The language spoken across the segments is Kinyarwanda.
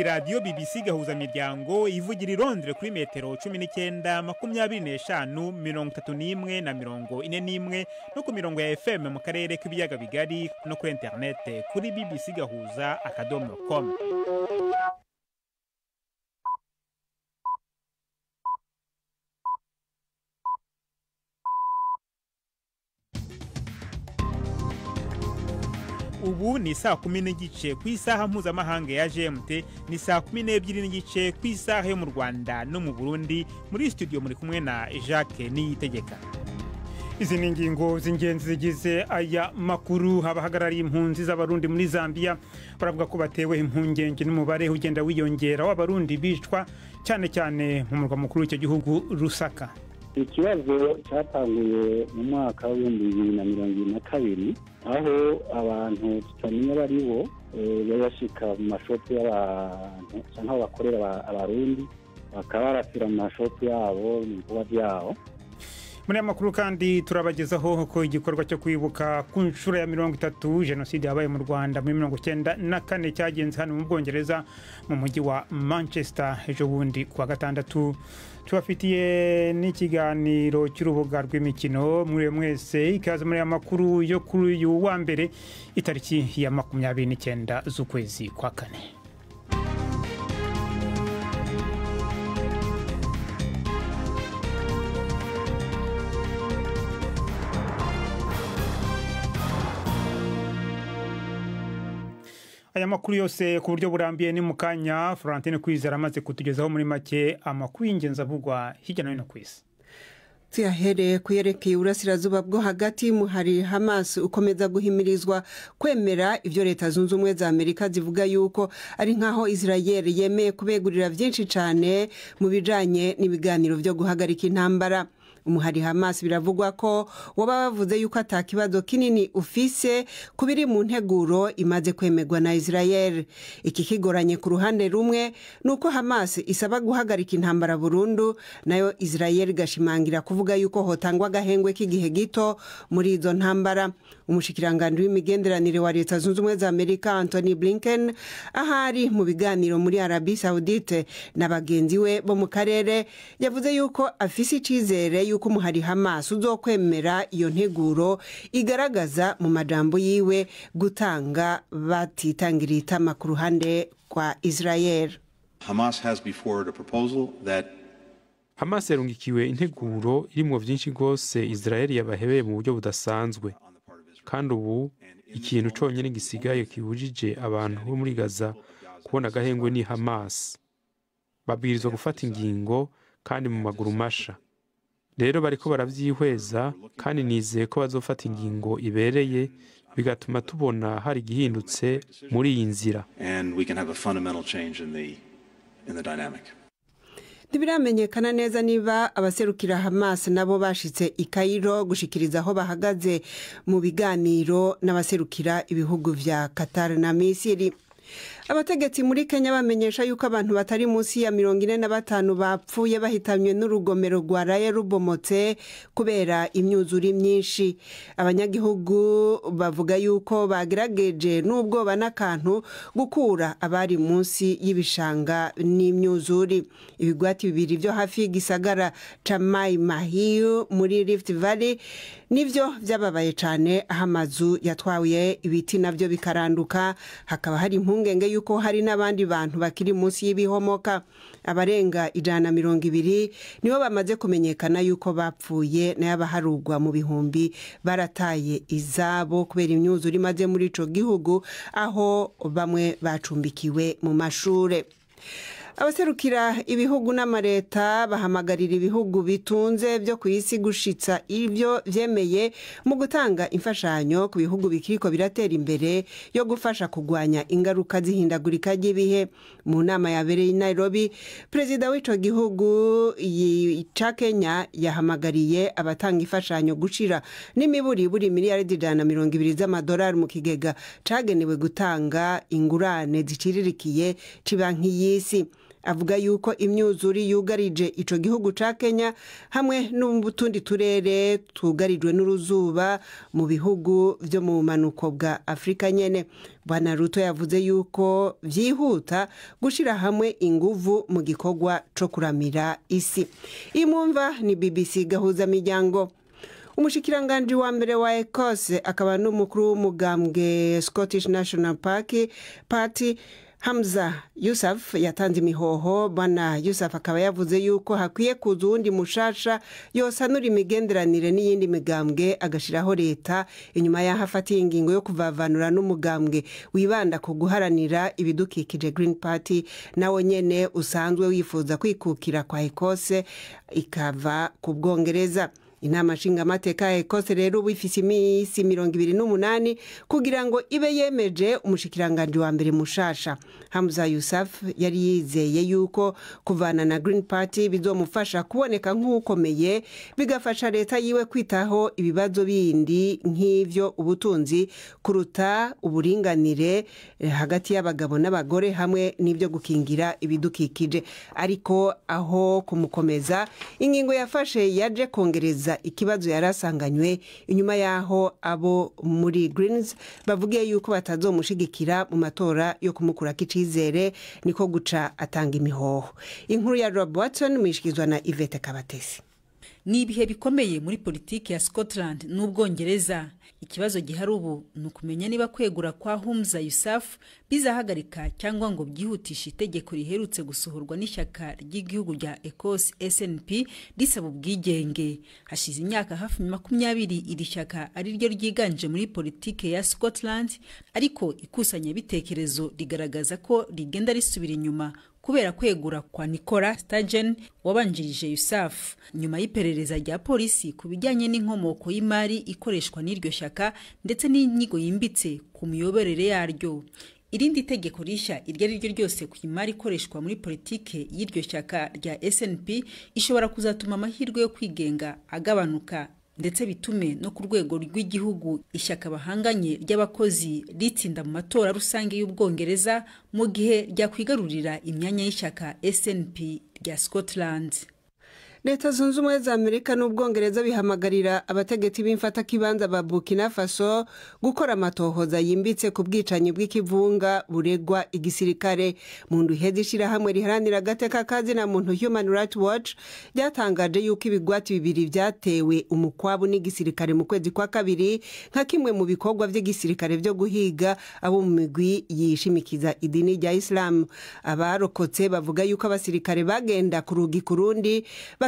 ni radiyo BBC gahuza miryango ivugira i Londres kuri metero cumi n'icyenda makumyabiri n'eshanu mirongo itatu n'imwe na mirongo ine n'imwe no ku mirongo ya FM mu karere k'ibiyaga bigari no kuri interinete kuri bbc gahuza akadomo com. Ubu ni saa kumi n'igice ku isaha mpuzamahanga ya gmt ni saa kumi n'ebyiri n'igice ku isaha yo mu rwanda no mu burundi. Muri studio muri kumwe na jacques niyitegeka. Izi ni ingingo z'ingenzi zigize aya makuru. Abahagarariye impunzi z'abarundi muri zambia baravuga ko batewe impungenge n'umubare ugenda wiyongera w'abarundi bicwa cyane cyane mu murwa mukuru w'icyo gihugu rusaka ikibazo cyatanguye mu mwaka w'ibihumbi bibiri na mirongo ibiri na kabiri aho abantu tutamenya abo ari bo bari bashika mu mashopu y'abantu cyangwa aho bakorera abarundi bakaba barasira mu mashopu yabo mu bikorwa byabo. Muri aya makuru kandi turabagezaho ko igikorwa cyo kwibuka ku nshuro ya mirongo itatu jenoside yabaye mu rwanda muri mirongo icyenda na kane cyagenze hano mu bwongereza mu mujyi wa manchester ejo bundi ku wa gatandatu. Tubafitiye n'ikiganiro cy'urubuga rw'imikino muri mwese ikaze muri aya makuru yo kuri uyu wa mbere itariki ya makumyabiri n'icyenda z'ukwezi kwa kane. Aya makuru yose ku buryo burambiye ni mu kanya florentine kwizera amaze kutugezaho muri make amakuru y'ingenzi avugwa hirya no hino ku isi. Tuyahereye kuyerekeye uburasirazuba bwo hagati muhari hamas ukomeza guhimirizwa kwemera ibyo leta zunze ubumwe za amerika zivuga yuko ari nk'aho israel yemeye kubegurira byinshi cyane mu bijyanye n'ibiganiro byo guhagarika intambara. Umuhari hamas biravugwa ko waba bavuze yuko atakibazo kinini ufise ku biri mu nteguro imaze kwemerwa na israel. Iki kigoranye ku ruhande rumwe ni uko hamas isaba guhagarika intambara burundu na yo israel igashimangira kuvuga yuko hotangwa agahengwe k'igihe gito muri izo ntambara. Umushikiranganji w'imigenderanire wa leta zunze ubumwe za amerika anthony blinken ahari mu biganiro muri arabi saudite na bagenzi we bo mu karere yavuze yuko afise icyizere yuko umuhari hamas uzokwemera iyo nteguro igaragaza mu majambo yiwe gutanga batitangiriye itama ku ruhande kwa israel. Hamas has before it a proposal that hamas yarungikiwe integuro irimo byinshi rwose israel yabahebeye mu buryo budasanzwe. Kandi ubu ikintu cyonyine gisigaye kibujije abantu bo muri gaza kubona agahengwe ni hamas. Babwirizwa gufata ingingo kandi mu maguru masha rero bariko barabyihweza kandi nizeye ko bazofata ingingo ibereye bigatuma tubona hari igihindutse muri iyi nzira. Ntibiramenyekana neza niba abaserukira hamas nabo bashitse i kayiro gushikiriza aho bahagaze mu biganiro n'abaserukira ibihugu vya qatar na misiri. Abategetsi muri kenya bamenyesha yuko abantu batari munsi ya mirongo ine na batanu bapfuye bahitanywe n'urugomero rwa raye rubomotse kubera imyuzure myinshi. Abanyagihugu bavuga yuko bagerageje n'ubwoba n'akantu gukura abari munsi y'ibishanga n'imyuzure. Ibigwati bibiri byo hafi y'igisagara ca mai mahiyu muri rift valley ni byo byababaye cyane aho amazu yatwaye ibiti na byo bikaranduka hakaba hari impungenge yuko hari n'abandi bantu bakiri munsi y'ibihomoka. Abarenga ijana na mirongo ibiri nibo bamaze kumenyekana yuko bapfuye n'abaharugwa mu bihumbi barataye izabo kubera imyuzure imaze muri ico gihugu aho bamwe bacumbikiwe mu mashure. Abaserukira ibihugu n'amareta bahamagarira ibihugu bitunze byo ku isi gushitsa ibyo byemeye mu gutanga imfashanyo ku bihugu bikiriko biratera imbere yo gufasha kurwanya ingaruka z'ihindagurika ry'ibihe. Mu nama yabereye i nairobi perezida w'ico gihugu ca kenya yahamagariye abatanga imfashanyo gushira n'imiburiburi miliyaridi ijana na mirongo ibiri z'amadolari mu kigega cagenewe gutanga ingurane ziciririkiye ci banki y'isi. Avuga yuko imyuzuri yugarije ico gihugu ca kenya hamwe n'utundi turere tugarijwe n'uruzuba mu bihugu vyo mu bumanuko bwa afurika nyene. Bwana ruto yavuze yuko vyihuta gushira hamwe inguvu mu gikorwa co kuramira isi. Imwumva ni bbc gahuza miryango. Umushikiranganji wa mbere wa ekose akaba n'umukuru w'umugambwe scottish national party, party hamza yusuf yatanze imihoho. Bwana yusuf akaba yavuze yuko hakwiye kuza uwundi mushasha yosanura imigenderanire n'iyindi migambwe agashyiraho leta. Inyuma y'aho afatiye ingingo yo kuvavanura n'umugambwe wibanda ku guharanira ibidukikije green party nawe nyene usanzwe wifuza kwikukira kwa ekose ikava ku bwongereza. Inama nshingamateka ya ekose rero ubu ifise iminsi mirongo ibiri n'umunani kugira ngo ibe yemeje umushikiranganji wa mbere mushasha. Hamza yusuf yari yizeye yuko kuvana na green party bizomufasha kuboneka nk'ukomeye bigafasha leta yiwe kwitaho ibibazo bindi nk'ivyo ubutunzi kuruta uburinganire hagati y'abagabo n'abagore hamwe n'ibyo gukingira ibidukikije. Ariko aho kumukomeza ingingo yafashe yaje kongereza ikibazo yari asanganywe inyuma y'aho abo muri greens bavugiye yuko batazomushigikira mu matora yo kumukurako icizere niko guca atanga imihoho. Inkuru ya rob watson muyishyikirizwa na ivete kabatesi. Ni ibihe bikomeye muri politiki ya scotland n'ubwongereza. Ikibazo gihari ubu ni ukumenya niba kwegura kwa humza yusafu bizahagarika cyangwa ngo byihutishe itegeko riherutse gusohorwa n'ishyaka ry'igihugu rya ecos snp risaba ubwigenge. Hashize imyaka hafi makumyabiri iri shyaka ari ryo ryiganje muri politiki ya scotland ariko ikusanyabitekerezo rigaragaza ko rigenda risubira inyuma kubera kwegura kwa nicola stagen wabanjirije yusafu nyuma y'iperereza rya polisi ku bijyanye n'inkomoko y'imari ikoreshwa n'iryo shyaka ndetse n'inyigo yimbitse ku miyoborere yaryo. Irindi tegeko rishya iryo ari ryo ryose ku imari ikoreshwa muri politike y'iryo shyaka rya snp ishobora kuzatuma amahirwe yo kwigenga agabanuka. Ndetse bitume no ku rwego rw'igihugu ishyaka bahanganye ry'abakozi ritsinda mu matora rusange y'ubwongereza mu gihe ryakwigarurira imyanya y'ishyaka snp rya scotland. Leta zunze ubumwe za amerika n'ubwongereza bihamagarira abategetsi b'imfatakibanza ba burkina faso gukora amatohoza yimbitse ku bwicanyi bw'ikivunga buregwa igisirikare. Mu ndu iheza ishyirahamwe riharanira agateka kazina muntu human rights watch ryatangaje yuko ibigwati bibiri byatewe umukwabu n'igisirikare mu kwezi kwa kabiri nka kimwe mu bikorwa by'igisirikare byo guhiga abo mu migwi yishimikiza idini rya isilamu abarokotse bavuga yuko abasirikare bagenda ku rugi ku rundi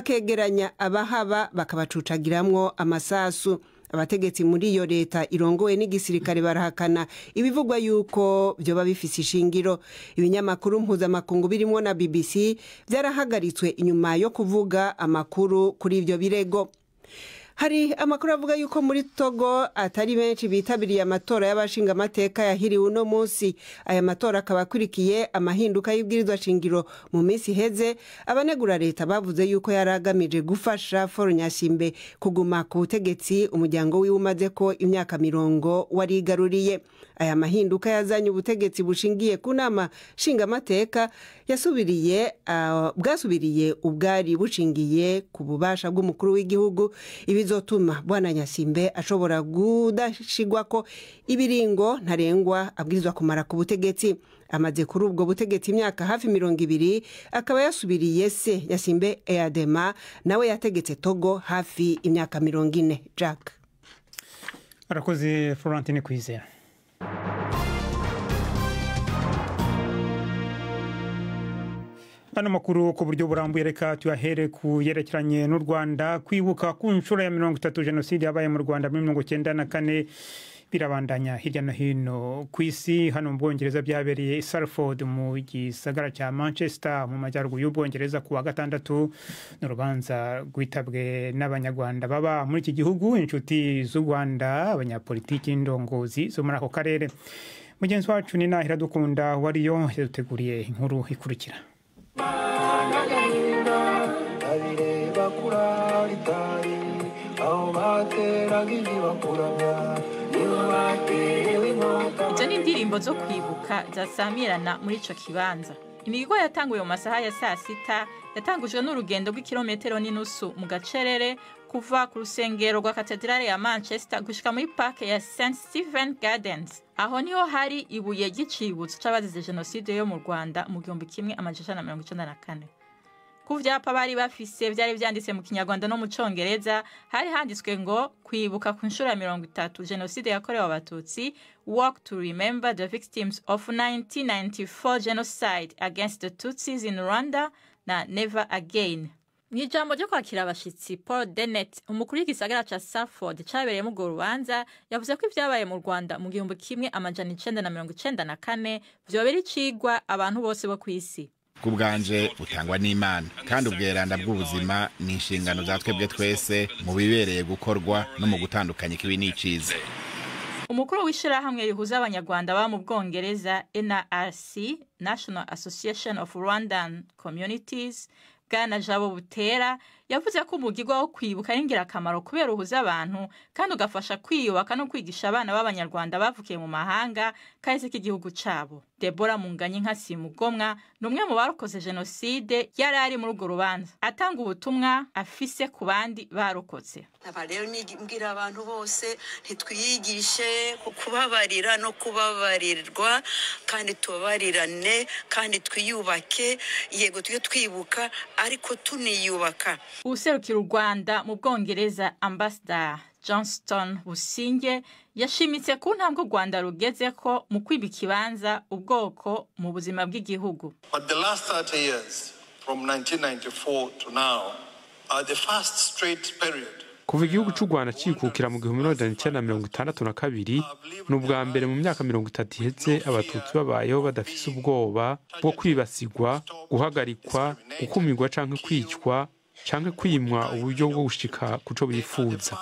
bakegeranya abahaba bakabacucagiramwo amasasu. Abategetsi muri iyo leta irongowe n'igisirikare barahakana ibivugwa yuko byoba bifise ishingiro. Ibinyamakuru mpuzamakungu birimo na bbc byarahagaritswe inyuma yo kuvuga amakuru kuri ibyo birego. Hari amakuru avuga yuko muri togo atari benshi bitabiriye amatora y'abashingamateka yahiriwe uno munsi. Aya matora akaba akurikiye amahinduka y'ibwirizwa shingiro mu minsi iheze. Abanegura leta bavuze yuko yari agamije gufasha foro nyashimbe kuguma ku butegetsi umuryango wiwe umaze ko imyaka mirongo warigaruriye aya mahinduka yazanye ubutegetsi bushingiye ku nama nshingamateka yasubiriye uh, bwasubiriye ubwari bushingiye ku bubasha bw'umukuru w'igihugu. Ibizotuma bwana nyasimbe ashobora kudashigwa ko ibiringo ntarengwa abwirizwa kumara ku butegetsi. Amaze kuri ubwo butegetsi imyaka hafi mirongo ibiri akaba yasubiriye se. Yasimbe eadema nawe yategetse togo hafi imyaka mirongo ine. Jack. Arakoze florentine kwizera. Ano makuru ku buryo burambuye reka tuyahere ku yerekeranye n'u rwanda. Kwibuka ku nshuro ya mirongo itatu jenoside yabaye mu rwanda muri mirongo icyenda na kane birabandanya hirya no hino ku isi. Hano mu bwongereza byabereye salford mu gisagara cya manchester mu majyaruguru y'ubwongereza ku wa gatandatu. Ni urubanza rwitabwe n'abanyarwanda baba muri iki gihugu inshuti z'u rwanda abanyapolitiki n'indongozi zo muri ako karere. Mugenzi wacu ni nahira dukunda wariyo yaduteguriye inkuru ikurikira. Izo ni indirimbo zo kwibuka zasamirana muri ico kibanza. Imihigo yatanguye mu masaha ya saa sita yatangujwe n'urugendo rw'ikirometero n'inusu mu gacerere kuva ku rusengero rwa katedrale ya manchester gushika muri parke ya st stephen gardens. Aho ni ho hari ibuye ry'icibutso c'abazize jenoside yo mu rwanda mu gihumbi kimwe amajana na mirongo icenda na kane. Ku vyapa bari bafise vyari vyanditse mu kinyarwanda no mu congereza hari handitswe ngo kwibuka ku nshuro ya mirongo itatu jenoside yakorewe abatutsi walk to remember the victims of 1994 genocide against the tutsis in rwanda na never again. Mu ijambo ryo kwakira abashitsi paul dennett umukuru w'igisagara ca salford cabereyemo urwo rubanza yavuze ko ivyabaye mu rwanda mu gihumbi kimwe amajana icenda na mirongo icenda na kane vyobera icigwa abantu bose bo kw'isi. Bwanje butangwa n'imana. Kandi ubweranda bw'ubuzima ni inshingano za twebwe twese mu bibereye gukorwa no mu gutandukanya ikibi n'iciza umukuru w'ishirahamwe rihuza abanyarwanda baba mu bwongereza nrc national association of rwandan communities bwana jabo butera yavuze ko umugirwa wo kwibuka ari ingirakamaro kubera uhuza abantu kandi ugafasha kwiyubaka no kwigisha abana b'abanyarwanda bavukiye mu mahanga kahise k'igihugu cabo. Debora munganye nka simugomwa ni umwe mu barokoze jenoside yari ari muri urwo rubanza. Atanga ubutumwa afise ku bandi barokotse. Aba rero mbwira abantu bose ntitwiyigishe kubabarira no kubabarirwa kandi tubabarirane kandi twiyubake. Yego tujye twibuka ariko tuniyubaka. Userukira u rwanda mu bwongereza ambassador johnston businge yashimitse ku ntambwe u rwanda rugeze ko mu kwiba ikibanza ubwoko mu buzima bw'igihugu. But the last 30 years, from 1994 to now, are the first straight period. Kuva igihugu cy'u rwanda cyikukira mu gihumbi magana cyenda na mirongo itandatu na kabiri ni ubwa mbere mu myaka mirongo itatu ihetse abatutsi babayeho badafise ubwoba bwo kwibasirwa guhagarikwa gukumirwa cyangwa kwicwa cyangwa kwimwa uburyo bwo gushika ku cyo bifuza.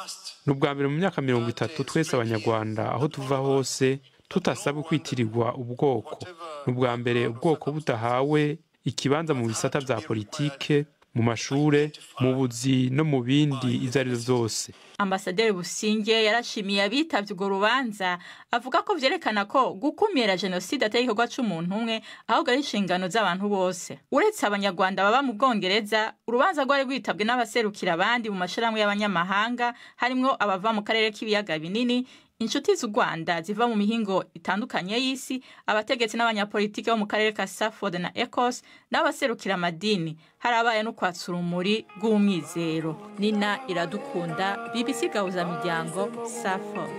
Ni ubwa mbere mu myaka mirongo itatu twese abanyarwanda aho tuva hose tutasabwe kwitirirwa ubwoko. Ni ubwa mbere ubwoko budahawe ikibanza mu bisata bya politike mu mashure mu buzi no mu bindi ibyo ari byo byose ambasaderi businge yarashimiye abitabye urwo rubanza avuga ko vyerekana ko gukumira jenoside atari igikorwa c'umuntu umwe ahubwo ari inshingano z'abantu bose. Uretse abanyarwanda baba mu bwongereza urubanza rwari rwitabwe n'abaserukira abandi mu mashirahamwe y'abanyamahanga harimwo abava mu karere k'ibiyaga binini inshuti z'u rwanda ziva mu mihingo itandukanye y'isi abategetsi n'abanyapolitiki bo mu karere ka saford na ecos n'abaserukira amadini. Harabaye no kwatsa urumuri rw'umwizero. Nina iradukunda bbc gahuzamiryango saford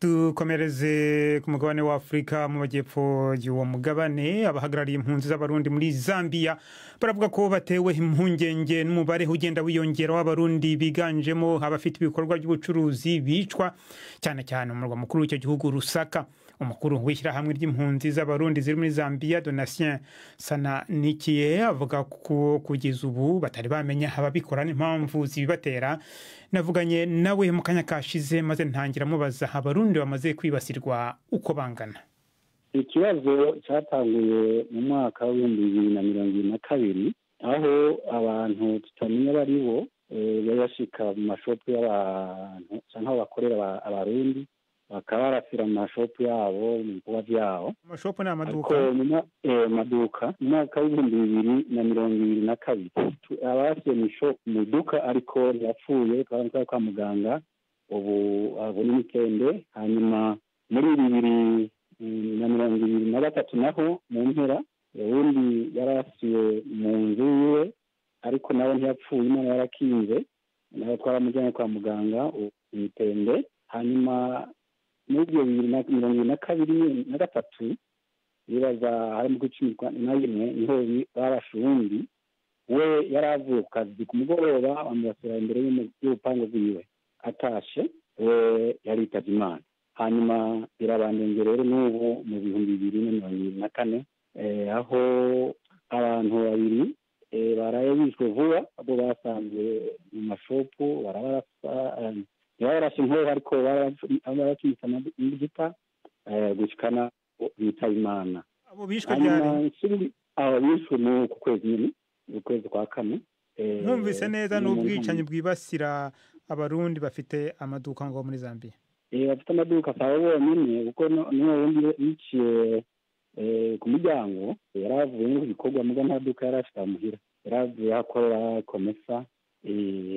dukomereze ku mugabane wa afurika mu majyepfo y'uwo mugabane abahagarariye impunzi z'abarundi muri zambia baravuga ko batewe impungenge n'umubare ugenda wiyongera w'abarundi biganjemo abafite ibikorwa by'ubucuruzi bicwa cyane cyane umurwa mukuru w'icyo gihugu rusaka. Umukuru w'ishyirahamwe ry'impunzi z'abarundi ziri muri zambia donatien sananikiye avuga ko kugeza ubu batari bamenya ababikora n'impamvu zibibatera. Navuganye nawe mu kanya kashize maze ntangira amubaza abarundi bamaze kwibasirwa uko bangana? Ikibazo cyatanguye mu mwaka w'ibihumbi bibiri na mirongo ibiri na kabiri aho abantu tutamenya bari bo bashika mu mashopu y'abantu cyangwa aho bakorera abarundi. Bakaba barasira mu mashopu yabo mu bikorwa byabo. Amashopu ni amaduka? Amaduka mu mwaka w'ibihumbi bibiri na mirongo ibiri na kabiri abasiye mu iduka ariko ntiyapfuye twari kwa muganga ubu ubu ni hanyuma muri bibiri na mirongo ibiri na gatatu naho mu mpera ubundi yarasiye mu nzu yiwe ariko nawe ntiyapfuye imana yarakinze nawe twaramujyanye kwa muganga imitende hanyuma ibyo bibiri na mirongo ibiri na kabiri na gatatu bibaza harimo cumi na rimwe ni ho barashe uwundi we yari avuye ku kazi ku mugoroba bamurasira imbere y'urupangu rwiwe atashe we yaritabye imana. Hanyuma birabandenge rero n'ubu mu bihumbi bibiri na mirongo ibiri na kane aho abantu babiri baraye bishwe vuba abo basanzwe mu mashopu barabarasa barashe inkoho ariko baracumitse amavuta gushikana bitaba imana. Abo bishwe ryari? abo bishwe mu kwezi nyine ukwezi kwa kane mwumvise neza n'ubwicanyi bwibasira abarundi bafite amaduka ngo muri zambia. Bafite amaduka abo bonyine kuko niyo wundi biciye ku miryango yari avuye no ku gikorwa muga nta duka yari afite amuhira. Yari avuye akorera komesa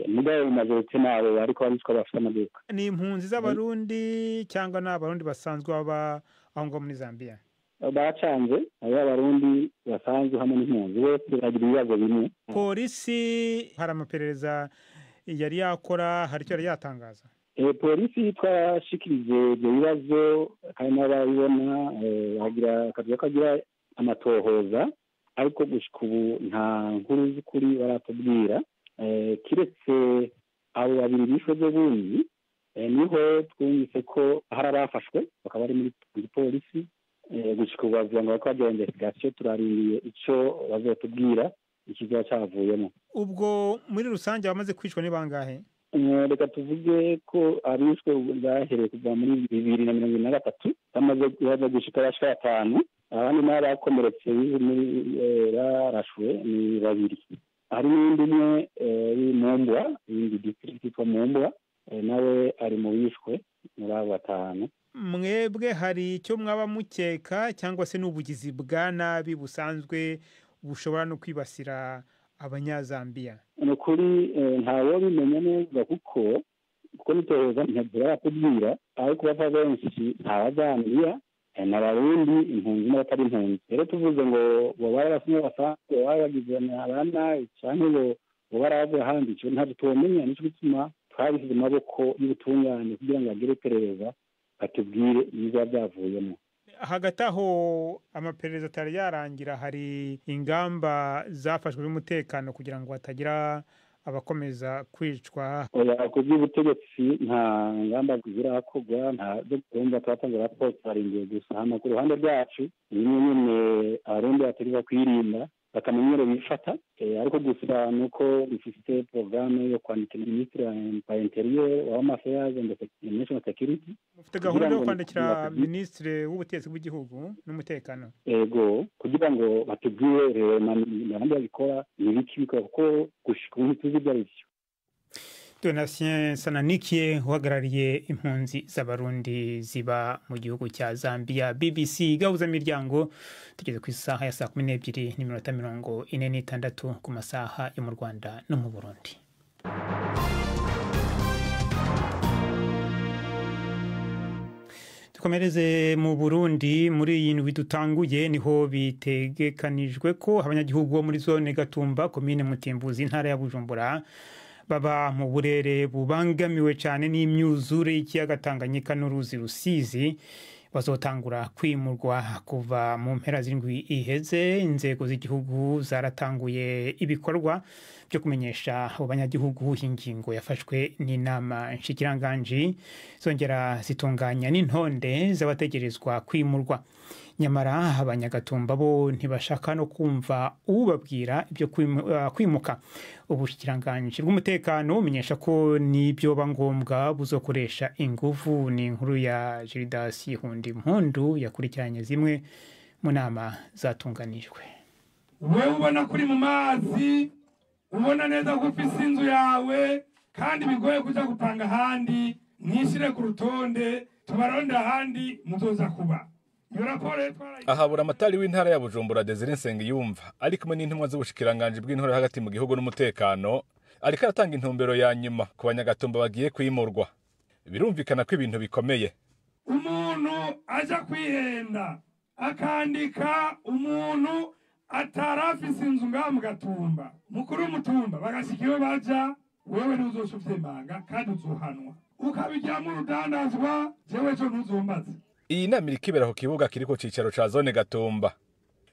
mugabo majorite nabo ariko baricwa bafite amaduka ni impunzi z'abarundi cyangwa ni abarundi basanzwe baba aho ngaho muri zambia? Bacanze hariho abarundi basanzwe hamwe n'impunzi bose bagira ibibazo bimwe. Polisi hari amaperereza yari yakora hari icyo yari yatangaza? Eh, polisi twashikirije ibyo bibazo kandi n'abarabibona eh, bagira akazi kagira amatohoza ariko gushika ubu nta nkuru z'ukuri baratubwira. Eh, kiretse abo babiri bishwe byo bundi eh, ni ho twumvise ko hari abafashwe bakaba bari muri polisi gushika ubu bavuga ngo bariko bagira investigation. Turarindiriye ico bazotubwira ikizoba cavuyemo ubwo muri rusange abamaze kwicwa ni bangahe? Eh, reka tuvuge ko abishwe bahereye kuva muri bibiri na mirongo ibiri na gatatu bamaze baza gushika bashika batanu abandi n'abakomeretse barashwe ni babiri. Hari n'undi umwe eh, mu mbwa iyindi district yitwa mu mbwa eh, nawe ari mu bishwe muri abo batanu. Mwebwe hari icyo mwaba mukeka cyangwa se n'ubugizi bwa nabi busanzwe bushobora no kwibasira abanyazambiya ni ukuri eh, ntawo bimenya neza kuko kuko nitoheza ntabwo baratubwira ariko bava benshi ntabazambiya eh, n'abarundi impunzi n'abatari impunzi rero tuvuze ngo ngo bari basimwe basanzwe baba bagize abana cyangwa ngo bo baravuye ahandi. Icyo ntabwo tubamenya nicyo gituma twabishyize amaboko maboko y'ubutungane kugira ngo bagire iperereza batubwire ibiba byavuyemo. Hagati aho amaperereza atari yarangira hari ingamba zafashwe z'umutekano kugira ngo hatagira abakomeza kwicwa. Ku by'ubutegetsi nta ngamba zirakorwa nta kumva twatanze raporo turarindiye gusa. Hano ku ruhande rwacu nyine abarundi bategeka kwirinda. Bakamenya ingero bifata Eh, ariko gusa ni uko bifite porogaramu yo kwandikira minisitiri wa interieur wa home affairs and national security mufite gahunda yo kwandikira minisitiri w'ubutegetsi bw'igihugu n'umutekano ego kugira ngo batubwire rero nabandi babikora ni ibiki bikora kuko gushika ubu ntituzi ibyo ari byo donatien sananikiye uhagarariye impunzi z'abarundi ziba mu gihugu cya zambia. Bbc gahuza miryango tugeze ku isaha ya saa kumi n'ebyiri n'iminota mirongo ine n'itandatu ku masaha yo mu rwanda no mu burundi. Dukomereze mu burundi. Muri iyi ndwi dutanguye ni ho bitegekanijwe ko abanyagihugu bo muri zone gatumba komine mutimbuzi intara ya bujumbura baba mu burere bubangamiwe cyane n'imyuzure y'ikiyaga tanganyika n'uruzi rusizi bazotangura kwimurwa kuva mu mpera z'indwi iheze. Inzego z'igihugu zaratanguye ibikorwa byo kumenyesha abo banyagihugu ingingo yafashwe n'inama. Nshikiranganji zongera zitunganya n'intonde z'abategerezwa kwimurwa. Nyamara abanyagatumba bo ntibashaka no kumva ubabwira ibyo ah, kwimuka. Ubushikiranganji bw'umutekano bumenyesha ko n'ibyoba ngombwa buzokoresha inguvu ni inkuru ya Gildas Hundi Mpundu yakurikiranye zimwe mu nama zatunganijwe. Wewe ubona kuri mu mazi ubona neza ko ufise inzu yawe kandi bigoye kuja gupanga ahandi mwishire ku rutonde tubarondera ahandi muzoza kuba. Ahabura amatari w'intara ya bujumbura desire nsengiyumva ari kumwe n'intumwa z'ubushikiranganji bw'intore hagati mu gihugu n'umutekano ariko aratanga intumbero ya nyuma ku banyagatumba bagiye kwimurwa. Birumvikana ko ibintu bikomeye. Umuntu aja kwihenda akandika umuntu atarafise inzu ngaha mu gatumba. Mukuru w'umutumba bagashika iyo baja wewe ntuzosha uvyemanga kandi uzohanwa ukabijyamo urudandazwa jewe co ntuzombaze iyi nama iriko ibera ku kibuga kiri ku cicaro ca zone gatumba.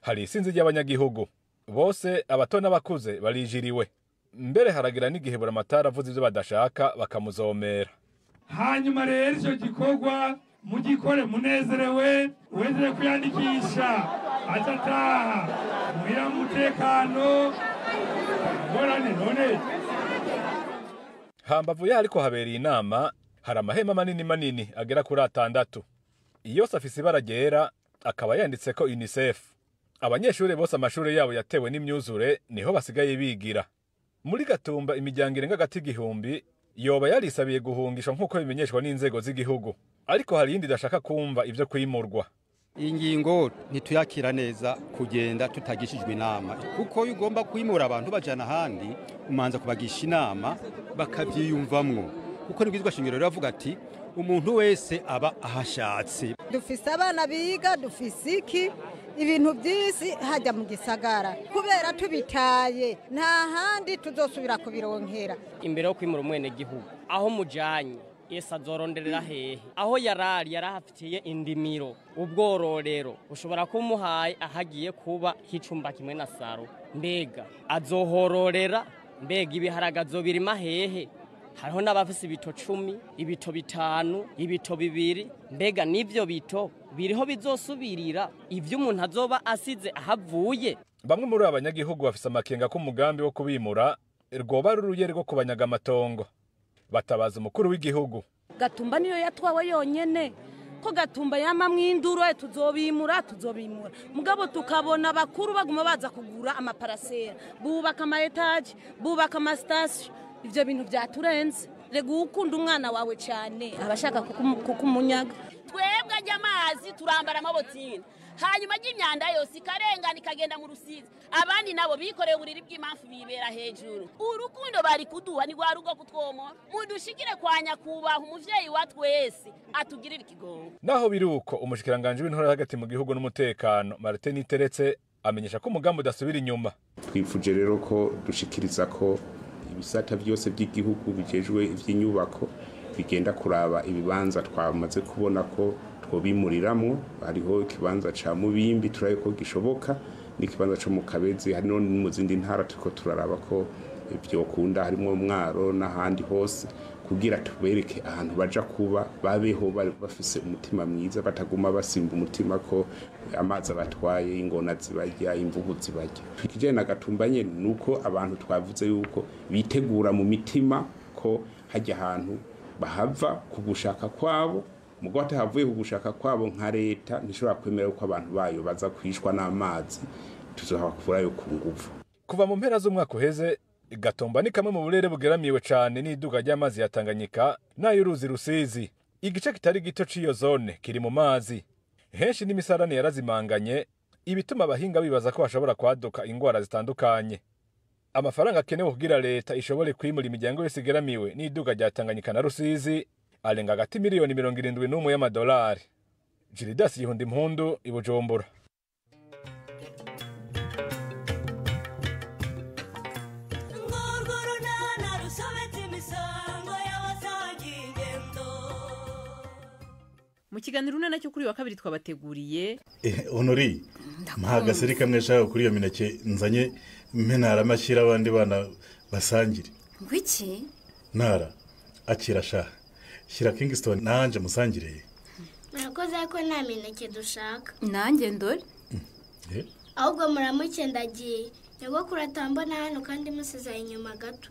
Hari isinzi ry'abanyagihugu. Bose abato n'abakuze barijiriwe. Mbere haragira n'igihe buramatari avuze ivyo badashaka bakamuzomera. Hanyuma rero icyo gikorwa mugikore munezerewe uwezere kwiyandikisha aca ataha. Muhira mu mutekano. Ngorane none. Hambavu yaho ariko habereye inama hari amahema manini manini agera kuri atandatu. Yose afise ibara ryera akaba yanditseko unicef. Abanyeshuri bose amashuri yabo yatewe n'imyuzure ni ho basigaye bigira. Muri gatumba imiryango irenga agati igihumbi yoba yarisabiye guhungisha nk'uko bimenyeshwa n'inzego z'igihugu. Ariko hari iyindi idashaka kumva ivyo kwimurwa. Iyi ngingo ntituyakira neza kugenda tutagishijwe inama. Kuko iyo ugomba kwimura abantu bajyana ahandi umanza kubagisha inama bakabyiyumvamwo kuko nibwizwa shingiro riravuga ati umuntu wese aba ahashatse. Dufise abana biga dufise iki? Ibintu by'isi hajya mu gisagara. Kubera tubitaye nta handi tuzosubira kubironkera. Imbere yo kwimura umwenegihugu aho mujanye yesi azoronderera hehe? Aho yarari yarahafitiye indimiro ubwororero ushobora kumuhaye ahagiye kuba h'icumba kimwe na saro. Mbega azohororera mbega ibiharagazo azobirima hehe? Hariho n'abafise ibito cumi ibito bitanu ibito bibiri. Mbega n'ivyo bito biriho bizosubirira ivyo umuntu azoba asize ahavuye? Bamwe muri aba banyagihugu bafise amakenga ko umugambi wo kubimura rwoba ari uruyeri rwo kubanyaga amatongo. Batabaza umukuru w'igihugu. Gatumba niyo yatwawe yonyene. Ko gatumba yama mwinduro tuzobimura tuzobimura. Mugabo tukabona abakuru baguma baza kugura amaparasera. Bubaka ama etaje bubaka ama ivyo bintu vyaturenze. Rega ukunda umwana wawe cyane abashaka kukumunyaga twebwe ajya amazi turambara amabotine. Hanyuma y'imyanda yose ikarengana ikagenda mu rusizi. Abandi nabo bikoreye uburiri bw'impamvu bibera hejuru. Urukundo bari kuduha ni rwa rugo kutwomora. Mudushikire kwa nyakubahwa umuvyeyi wa twese atugirire ikigongo. Naho biri uko umushikiranganje w'intore hagati mu gihugu n'umutekano martin iteretse amenyesha ko umugambi udasubira inyuma. Twifuje rero ko dushikiriza ko ibisata byose by'igihugu bijejwe iby'inyubako bigenda kuraba ibibanza twamaze kubona ko twobimuriramwo. Hariho ikibanza ca mubimbi turabe ko gishoboka n'ikibanza co mu kabezi hari no mu zindi ntara turiko turaraba ko vyokunda harimwo mwaro n'ahandi hose. Kugira tubereke ahantu baja kuba babeho bafise umutima mwiza bataguma basimba umutima ko amazi abatwaye ingona zibarya imvubu zibarya. Ikijanye na gatumba nyene nuko abantu twavuze yuko bitegura mu mitima ko hajya ahantu bahava ku gushaka kwabo. Mugo hatahavuye ku gushaka kwabo nka leta ntishobora kwemera ko abantu bayo baza kwishwa n'amazi. Tuzohabakurayo ku nguvu. Kuva mu mpera z'umwaka uheze gatumba ni kamwe mu burere bugeramiwe cyane n'iduga ry'amazi ya tanganyika n'ay'uruzi rusizi. Igice kitari gito cy'iyo zone kiri mu mazi. Henshi n'imisarane yarazimanganye ibituma abahinga bibaza ko hashobora kwaduka indwara zitandukanye. Amafaranga akenewe kugira leta ishobore kwimura imiryango yose igeramiwe n'iduga rya tanganyika na rusizi arenga hagati miliyoni mirongo irindwi n'umwe y'amadolari. Jiridas yihunda impundu i bujumbura. Mu kiganiro urunana cyo kuri wa kabiri twabateguriye honori nta gaseri kamwe ashaka kuri iyo mineke nzanye menara amashyira abandi bana basangire. Ngwiki ntara akira sha. Shyira kingston nanjye musangire. Murakoze ko nta mineke dushaka. Nanjye ndore. Ahubwo muramuke ndagiye. Nyogokuru atambona hano kandi musize inyuma gato.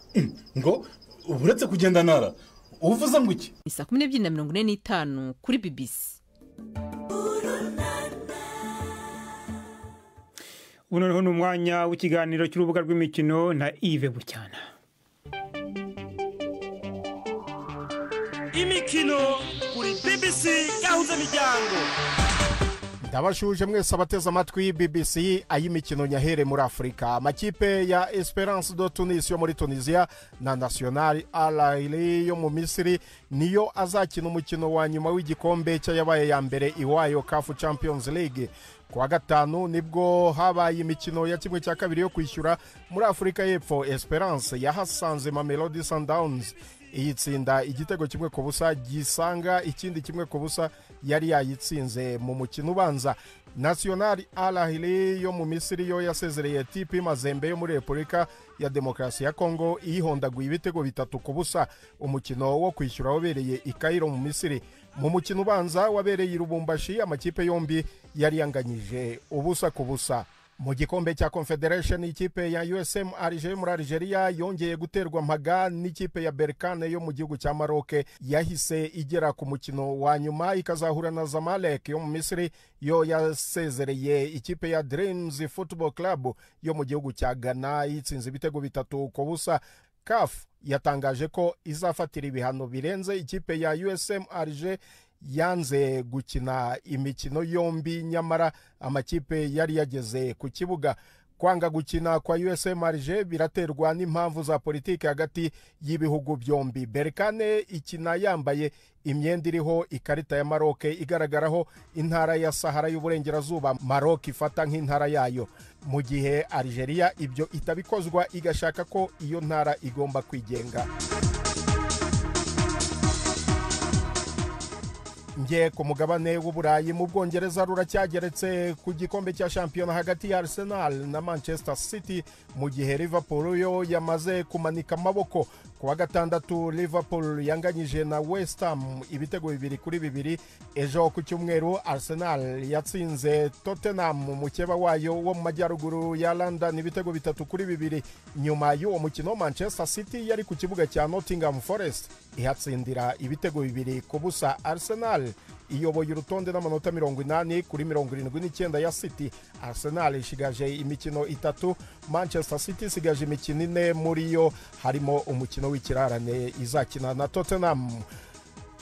Ngo uretse kugenda ntara uvuze ngo iki ni saa kumi n'ebyiri na mirongo ine n'itanu kuri bibisi ubu noneho ni umwanya w'ikiganiro cy'urubuga rw'imikino na ive bucyana. Imikino kuri bbc gahuza miryango ndabashuje mwese abateze amatwi bbc ay'imikino nyahere muri afurika amakipe ya esperance do tunis yo muri tunisia na national alaili yo mu misiri niyo azakina umukino wa nyuma w'igikombe cy'ayabaye ya mbere iwayo kafu champions league. Kuwa gatanu ni bwo habaye imikino ya kimwe cya kabiri yo kwishyura muri afurika y'epfo. Esperance yahasanze mamelodi sundowns. Iyi tsinda igitego kimwe ku busa gisanga ikindi kimwe ku busa yari yayitsinze mu mukino ubanza. Nasiyonari arahiri yo mu misiri yo yasezereye tipi mazembe yo muri repubulika ya demokarasi ya kongo iyihondaguye ibitego bitatu ku busa. Umukino wo kwishyura wabereye i Cairo mu misiri. Mu mukino ubanza wabereye i rubumbashi amakipe yombi yari yanganyije ubusa ku busa. Mu gikombe cya confederation ikipe ya usm arije muri algeria yongeye guterwa mpaga n'ikipe ya berkane yo mu gihugu cya maroke yahise igera ku mukino wa nyuma ikazahura na zamalek yo mu misiri yo yasezereye ikipe ya dreams football club yo mu gihugu cya ghana. Yitsinze ibitego bitatu ku busa. Caf yatangaje ko izafatira ibihano birenze ikipe ya usm arije yanze gukina imikino yombi nyamara amakipe yari yageze ku kibuga. Kwanga gukina kwa usm arge biraterwa n'impamvu za politiki hagati y'ibihugu byombi. Berikane ikina yambaye imyenda iriho ikarita ya maroke igaragaraho intara ya sahara y'uburengerazuba. Maroke ifata nk'intara yayo. Mu gihe algeria ibyo itabikozwa igashaka ko iyo ntara igomba kwigenga. Nge ku mugabane w'uburayi mu bwongereza ruracyageretse ku gikombe cya shampiyona hagati ya arsenal na manchester city mu gihe liverpool yo yamaze kumanika amaboko. Ku wa gatandatu liverpool yanganyije na west ham ibitego bibiri kuri bibiri. Ejo ku cyumweru arsenal yatsinze tottenham mukeba wayo wo mu majyaruguru ya london ibitego bitatu kuri bibiri. Nyuma y'uwo mukino manchester city yari ku kibuga cya nottingham forest ihatsindira ibitego bibiri ku busa. Arsenal iyoboye urutonde n'amanota mirongo inani kuri mirongo irindwi n'icyenda ya city. Arsenal ishigaje imikino itatu. Manchester city isigaje imikino ine muri yo. Harimo umukino w'ikirarane izakina na tottenham.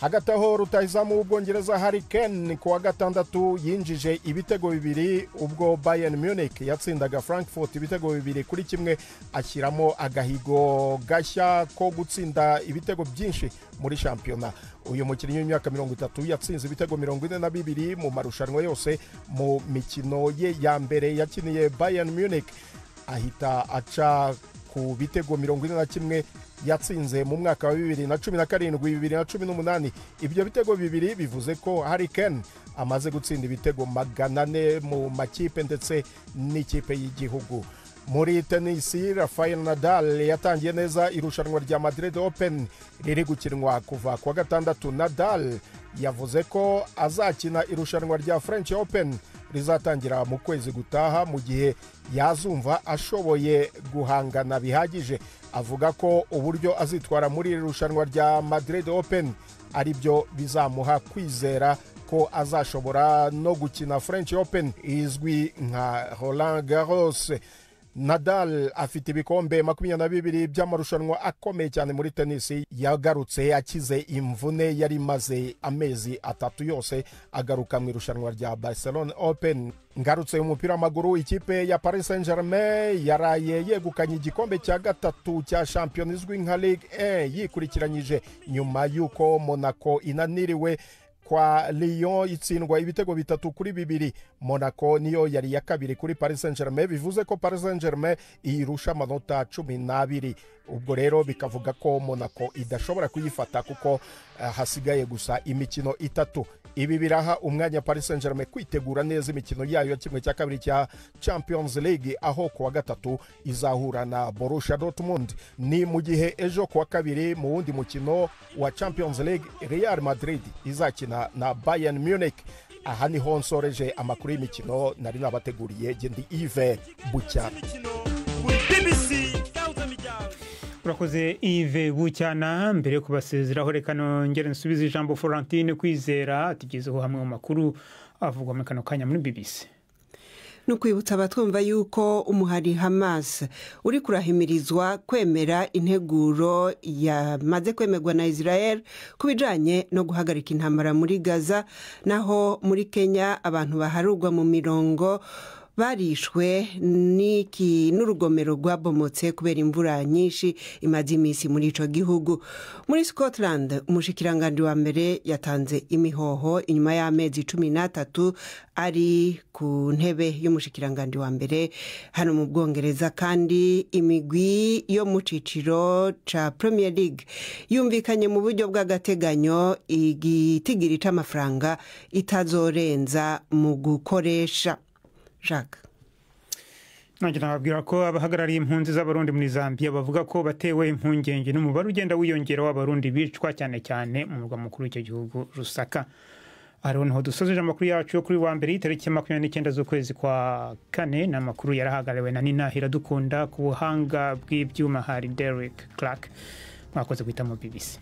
Hagati aho rutahizamu w'ubwongereza hari ken ku wa gatandatu yinjije ibitego bibiri ubwo bayern munich yatsindaga frankfurt ibitego bibiri kuri kimwe ashyiramo agahigo gashya ko gutsinda ibitego byinshi muri shampiyona. Uyu mukinnyi w'imyaka mirongo itatu yatsinze ibitego mirongo ine na bibiri mu marushanwa yose mu mikino ye ya mbere yakiniye bayern munich. Ahita aca ku bitego mirongo ine na kimwe yatsinze mu mwaka wa bibiri na cumi na karindwi bibiri na cumi n'umunani. Ibyo bitego bibiri bivuze ko hari ken amaze gutsinda ibitego magana ane mu makipe ndetse n'ikipe y'igihugu. Muri tenisi rafael nadal yatangiye neza irushanwa rya madrid open riri gukinwa kuva ku wa gatandatu. Nadal yavuze ko azakina irushanwa rya french open rizatangira mu kwezi gutaha mu gihe yazumva ashoboye guhangana bihagije. Avuga ko uburyo azitwara muri iri rushanwa rya madrid open ari byo bizamuha kwizera ko azashobora no gukina french open izwi nka roland garros. Nadal afite ibikombe makumyabiri na bibiri by'amarushanwa akomeye cyane muri tenisi yagarutse akize imvune yari imaze amezi atatu yose agaruka mu irushanwa rya barcelona open. Ngarutse umupira w'amaguru ikipe ya paris saint germain yaraye yegukanye igikombe cya gatatu cya shampiyona izwi nka ligue 1 yikurikiranyije nyuma y'uko monaco inaniriwe kwa Lyon itsindwa ibitego bitatu kuri bibiri. Monaco niyo yari iya kabiri kuri paris saint germain bivuze ko paris saint germain irusha amanota cumi n'abiri. Ubwo rero bikavuga ko monaco idashobora kuyifata kuko uh, hasigaye gusa imikino itatu. Ibi biraha umwanya paris saint germain kwitegura neza imikino yayo ya kimwe cya kabiri cya champions league aho ku wa gatatu izahura na borussia dortmund. Ni mu gihe ejo ku wa kabiri mu wundi mukino wa champions league real madrid izakina na bayern munich. Aha ni ho nsoreje amakuru y'imikino nari nabateguriye gendi ive bucya urakoze ive bucyana. Mbere yo kubasezeraho reka nongere nsubize ijambo florentine kwizera tugezeho hamwe mu makuru avugwa muri kano kanya muri bbc ni ukwibutsa abatwumva yuko umuhari hamas. Uri kurahimirizwa kwemera integuro yamaze kwemerwa na israel ku bijyanye no guhagarika intambara muri gaza naho muri kenya abantu baharurwa mu mirongo barishwe n'iki n'urugomero rwabomotse kubera imvura nyinshi imaze iminsi muri icyo gihugu. Muri scotland umushikirangandi wa mbere yatanze imihoho inyuma y'amezi cumi n'atatu ari ku ntebe y'umushikirangandi wa mbere. Hano mu bwongereza kandi imigwi yo mu cyiciro cya premier league yumvikanye mu buryo bw'agateganyo igitigiri cy'amafaranga itazorenza mu gukoresha. Jacques. Nongera nababwira ko abahagarariye impunzi z'abarundi muri zambia bavuga ko batewe impungenge n'umubare ugenda wiyongera w'abarundi bicwa cyane cyane mu murwa mukuru w'icyo gihugu rusaka ariho ni ho dusojeje amakuru yacu yo kuri wa mbere y'itariki makumyabiri n'icyenda z'ukwezi kwa kane ni amakuru yarahagarariwe na nina hiradukunda ku buhanga bw'ibyuma hari derek clark mwakoze guhitamo bbc